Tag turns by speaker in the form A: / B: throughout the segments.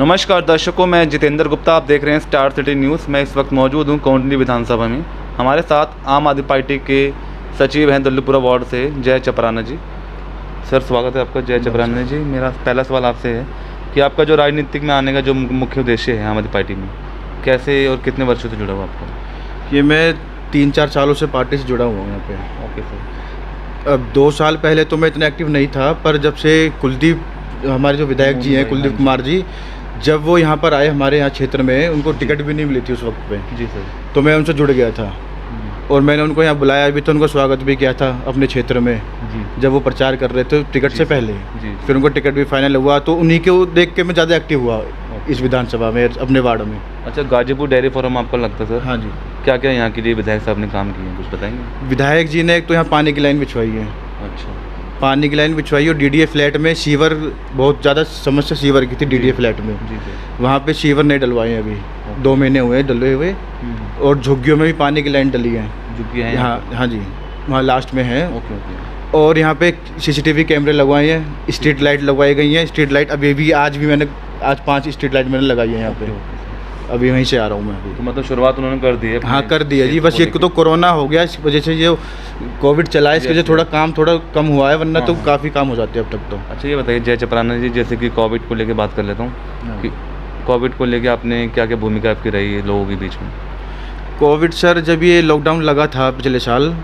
A: नमस्कार दर्शकों मैं जितेंद्र गुप्ता आप देख रहे हैं स्टार सिटी न्यूज़। मैं इस वक्त मौजूद हूँ कौंडली विधानसभा में। हमारे साथ आम आदमी पार्टी के सचिव हैं दल्लुपुरा वार्ड से जय चपराना जी। सर स्वागत है आपका जय चपराना जी। मेरा पहला सवाल आपसे है कि आपका जो राजनीतिक में आने का जो मुख्य उद्देश्य है आम आदमी पार्टी में कैसे और कितने वर्षों से जुड़ा हुआ आपका?
B: ये मैं तीन चार सालों से पार्टी से जुड़ा हुआ हूँ यहाँ पे।
A: Okay sir.
B: अब दो साल पहले तो मैं इतना एक्टिव नहीं था पर जब से कुलदीप हमारे जो विधायक जी हैं कुलदीप कुमार जी जब वो यहाँ पर आए हमारे यहाँ क्षेत्र में उनको टिकट भी नहीं मिली थी उस वक्त पे।
A: जी सर।
B: तो मैं उनसे जुड़ गया था। और मैंने उनको यहाँ बुलाया भी तो उनको स्वागत भी किया था अपने क्षेत्र में।
A: जी।
B: जब वो प्रचार कर रहे थे टिकट से पहले।
A: जी।
B: फिर उनको टिकट भी फाइनल हुआ तो उन्हीं को देख के मैं ज़्यादा एक्टिव हुआ इस विधानसभा में अपने वार्ड में।
A: अच्छा गाजीपुर डेयरी फार्म आपको लगता है सर?
B: हाँ जी।
A: क्या क्या यहाँ के लिए विधायक साहब ने काम किए हैं कुछ बताएँगे?
B: विधायक जी ने एक तो यहाँ पानी की लाइन बिछवाई है।
A: अच्छा।
B: पानी की लाइन बिछवाई और डीडीए फ्लैट में सीवर बहुत ज़्यादा समस्या सीवर की थी डीडीए फ्लैट में।
A: जी
B: वहाँ पे सीवर नहीं डलवाए अभी। दो महीने हुए हैं डले हुए। और झुग्गियों में भी पानी की लाइन डली है।
A: झुग्गी है?
B: यहाँ हाँ जी। वहाँ लास्ट में है।
A: Okay okay.
B: और यहाँ पे सीसीटीवी कैमरे लगवाए हैं। स्ट्रीट लाइट लगवाई गई हैं। स्ट्रीट लाइट अभी भी आज भी मैंने आज पाँच स्ट्रीट लाइट मैंने लगाई है यहाँ पे। अभी वहीं से आ रहा हूँ मैं। अभी
A: तो मतलब शुरुआत उन्होंने कर दी है
B: हाँ कर दिया जी बस ये तो कोरोना हो गया इस वजह से ये कोविड चला है इसकी वजह से थोड़ा काम थोड़ा कम हुआ है वरना तो
A: हाँ।
B: काफ़ी काम हो जाते हैं अब तक तो।
A: अच्छा ये बताइए जय चपराना जी जैसे कि कोविड को लेकर बात कर लेता हूँ कि कोविड को लेकर आपने क्या क्या भूमिका आपकी रही है लोगों के बीच में?
B: कोविड सर जब ये लॉकडाउन लगा था पिछले साल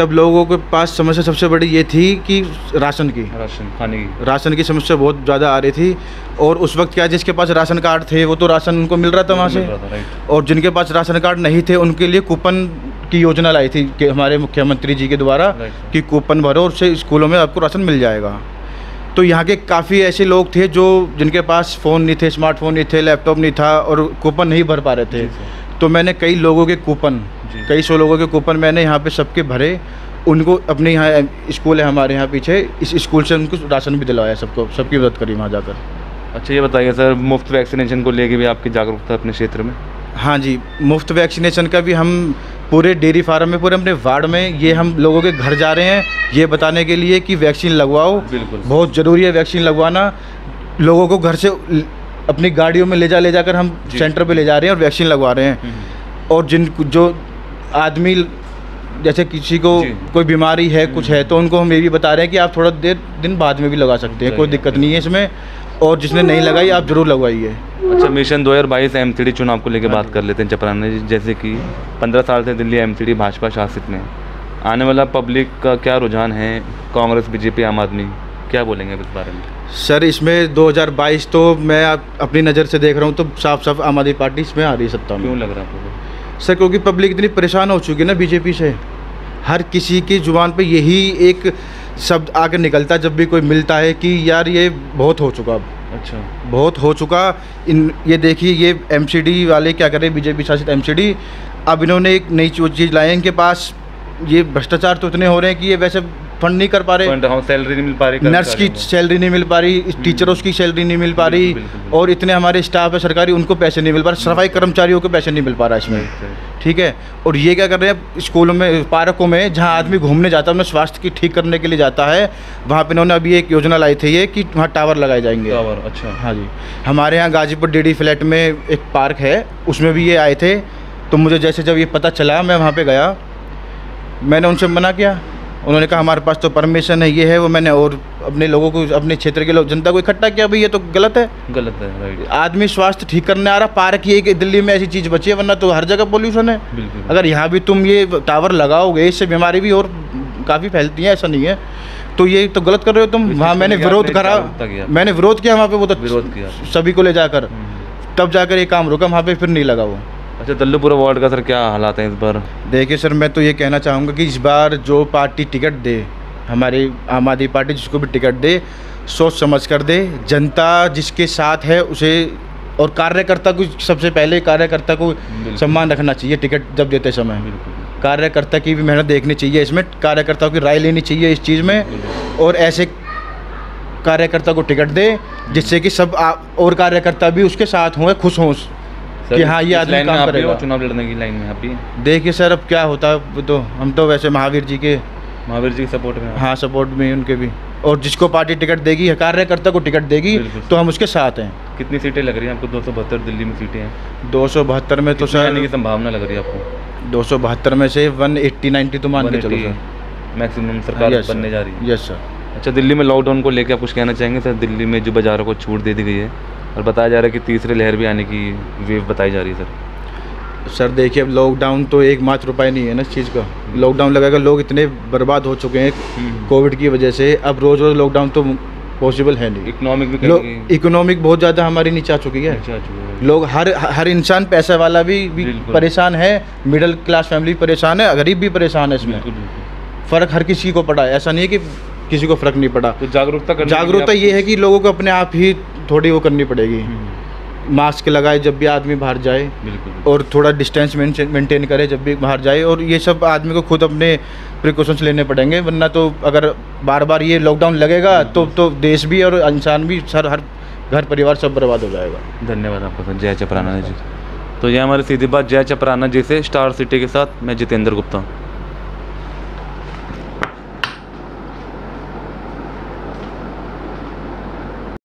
B: तब लोगों के पास समस्या सबसे बड़ी ये थी कि राशन की।
A: राशन खाने की।
B: राशन की समस्या बहुत ज़्यादा आ रही थी और उस वक्त क्या जिसके पास राशन कार्ड थे वो तो राशन उनको मिल रहा था वहाँ से। और जिनके पास राशन कार्ड नहीं थे उनके लिए कूपन की योजना लाई थी कि हमारे मुख्यमंत्री जी के द्वारा कि कूपन भरो और उससे स्कूलों में आपको राशन मिल जाएगा। तो यहाँ के काफ़ी ऐसे लोग थे जो जिनके पास फ़ोन नहीं थे स्मार्टफ़ोन नहीं थे लैपटॉप नहीं था और कूपन नहीं भर पा रहे थे। तो मैंने कई लोगों के कूपन कई सौ लोगों के कूपन मैंने यहाँ पे सबके भरे। उनको अपने यहाँ स्कूल है हमारे यहाँ पीछे इस स्कूल से उनको राशन भी दिलवाया सबको सबकी मदद करी वहाँ जाकर।
A: अच्छा ये बताइए सर मुफ़्त वैक्सीनेशन को लेके भी आपकी जागरूकता अपने क्षेत्र में?
B: हाँ जी मुफ़्त वैक्सीनेशन का भी हम पूरे डेयरी फार्म में पूरे अपने वार्ड में ये हम लोगों के घर जा रहे हैं। ये बताने के लिए कि वैक्सीन लगवाओ।
A: बिल्कुल।
B: बहुत ज़रूरी है वैक्सीन लगवाना। लोगों को घर से अपनी गाड़ियों में ले जा ले जाकर हम सेंटर पे ले जा रहे हैं और वैक्सीन लगवा रहे हैं। और जिन जो आदमी जैसे किसी को कोई बीमारी है कुछ है तो उनको हम ये भी बता रहे हैं कि आप थोड़ा देर दिन बाद में भी लगा सकते हैं कोई दिक्कत नहीं है इसमें। और जिसने नहीं लगाई आप ज़रूर लगवाइए।
A: अच्छा मिशन 2022 एमसीडी चुनाव को लेके
B: हाँ।
A: बात कर लेते हैं चपराना जी। जैसे कि 15 साल से दिल्ली एमसीडी भाजपा शासित में। आने वाला पब्लिक का क्या रुझान है? कांग्रेस बीजेपी आम आदमी? क्या बोलेंगे इस बारे में?
B: सर इसमें 2022 तो मैं आप अपनी नज़र से देख रहा हूँ तो साफ़ साफ़ आम आदमी पार्टी इसमें आ रही है सत्ता
A: क्यों लग रहा है आपको?
B: सर क्योंकि पब्लिक इतनी परेशान हो चुकी है ना बीजेपी से। हर किसी की ज़ुबान पे यही एक शब्द आके निकलता है जब भी कोई मिलता है कि यार ये बहुत हो चुका अब।
A: अच्छा।
B: बहुत हो चुका इन ये देखिए ये एमसीडी वाले क्या कर रहे हैं बीजेपी शासित एमसीडी अब इन्होंने एक नई चीज़ है इनके पास ये भ्रष्टाचार तो इतने हो रहे हैं कि ये वैसे फंड नहीं कर पा रहे।
A: हाँ सैलरी नहीं मिल पा रही
B: नर्स की सैलरी नहीं मिल पा रही टीचरों की सैलरी नहीं मिल पा रही। और इतने हमारे स्टाफ है सरकारी उनको पैसे नहीं मिल पा रहे। सफ़ाई कर्मचारियों को पैसे नहीं मिल पा रहा इसमें। ठीक है? और ये क्या कर रहे हैं स्कूलों में पार्कों में जहाँ आदमी घूमने जाता है अपने स्वास्थ्य की ठीक करने के लिए जाता है वहाँ पे इन्होंने अभी एक योजना लाई थी ये कि वहाँ टावर लगाए जाएँगे।
A: टावर अच्छा।
B: हाँ जी। हमारे यहाँ गाजीपुर डीडी फ्लैट में एक पार्क है उसमें भी ये आए थे। तो मुझे जैसे जब ये पता चला मैं वहाँ पे गया। मैंने उनसे मना किया उन्होंने कहा हमारे पास तो परमिशन है ये है वो मैंने और अपने लोगों को अपने क्षेत्र के लोग जनता को इकट्ठा किया भाई ये तो गलत है।
A: गलत है राइट
B: आदमी स्वास्थ्य ठीक करने आ रहा पार्क ये कि दिल्ली में ऐसी चीज़ बची है वरना तो हर जगह पोल्यूशन है।
A: बिल्कुल।
B: अगर यहाँ भी तुम ये टावर लगाओगे इससे बीमारी भी और काफ़ी फैलती है ऐसा नहीं है। तो ये तो गलत कर रहे हो तुम। वहाँ मैंने विरोध करा मैंने विरोध किया वहाँ पे वो तो
A: विरोध किया।
B: सभी को ले जाकर।
A: हम्म।
B: तब जाकर ये काम रुका वहाँ पे फिर नहीं लगा वो।
A: अच्छा दल्लूपुरा वार्ड का सर क्या हालात है इस बार?
B: देखिए सर मैं तो ये कहना चाहूँगा कि इस बार जो पार्टी टिकट दे हमारी आम आदमी पार्टी जिसको भी टिकट दे सोच समझ कर दे जनता जिसके साथ है उसे और कार्यकर्ता को सबसे पहले कार्यकर्ता को सम्मान रखना चाहिए टिकट जब देते समय। कार्यकर्ता की भी मेहनत देखनी चाहिए इसमें कार्यकर्ताओं की राय लेनी चाहिए इस चीज़ में और ऐसे कार्यकर्ता को टिकट दे जिससे कि सब और कार्यकर्ता भी उसके साथ हों खुश हों कि हाँ ये आदमी काम करेगा।
A: चुनाव लड़ने की लाइन में आप हैं?
B: देखिए सर अब क्या होता है तो हम तो वैसे महावीर जी के
A: महावीर जी के सपोर्ट में हाँ
B: सपोर्ट में उनके भी। और जिसको पार्टी टिकट देगी कार्यकर्ता को टिकट देगी तो हम उसके साथ हैं।
A: कितनी सीटें लग रही हैं आपको? दो सौ बहत्तर दिल्ली में सीटें हैं।
B: दो सौ बहत्तर में तो
A: आने की संभावना लग रही है आपको?
B: दो सौ बहत्तर में से वन एट्टी नाइन्टी तो मान के चलो सर।
A: मैक्सिमम सरकार बनने जा रही है।
B: यस सर
A: अच्छा दिल्ली में लॉकडाउन को लेकर आप कुछ कहना चाहेंगे सर? दिल्ली में जो बाज़ारों को छूट दे दी गई है और बताया जा रहा है कि तीसरी लहर भी आने की वेव बताई जा रही है सर
B: सर देखिए अब लॉकडाउन तो एक मात्र उपाय नहीं है ना इस चीज़ का। लॉकडाउन लगाकर लोग इतने बर्बाद हो चुके हैं कोविड की वजह से। अब रोज़ रोज़ लॉकडाउन तो पॉसिबल है नहीं।
A: इकोनॉमिक भी
B: इकोनॉमिक बहुत ज़्यादा हमारी नीचे आ चुकी है।
A: है।
B: लोग हर हर इंसान पैसा वाला भी, भी परेशान है। मिडिल क्लास फैमिली परेशान है गरीब भी परेशान है इसमें। फ़र्क हर किसी को पड़ा है। ऐसा नहीं है कि किसी को फ़र्क नहीं पड़ा।
A: तो जागरूकता
B: जागरूकता ये है कि लोगों को अपने आप ही थोड़ी वो करनी पड़ेगी।
A: हम्म,
B: मास्क लगाए जब भी आदमी बाहर जाए
A: बिल्कुल
B: और थोड़ा डिस्टेंस मेंटेन करे जब भी बाहर जाए और ये सब आदमी को खुद अपने प्रिकॉशंस लेने पड़ेंगे वरना तो अगर बार बार ये लॉकडाउन लगेगा तो तो देश भी और इंसान भी सर हर घर परिवार सब बर्बाद हो जाएगा।
A: धन्यवाद आपका जय चपराना जी। तो ये हमारी सीधी बात जय चपराना जी से स्टार सिटी के साथ मैं जितेंद्र गुप्ता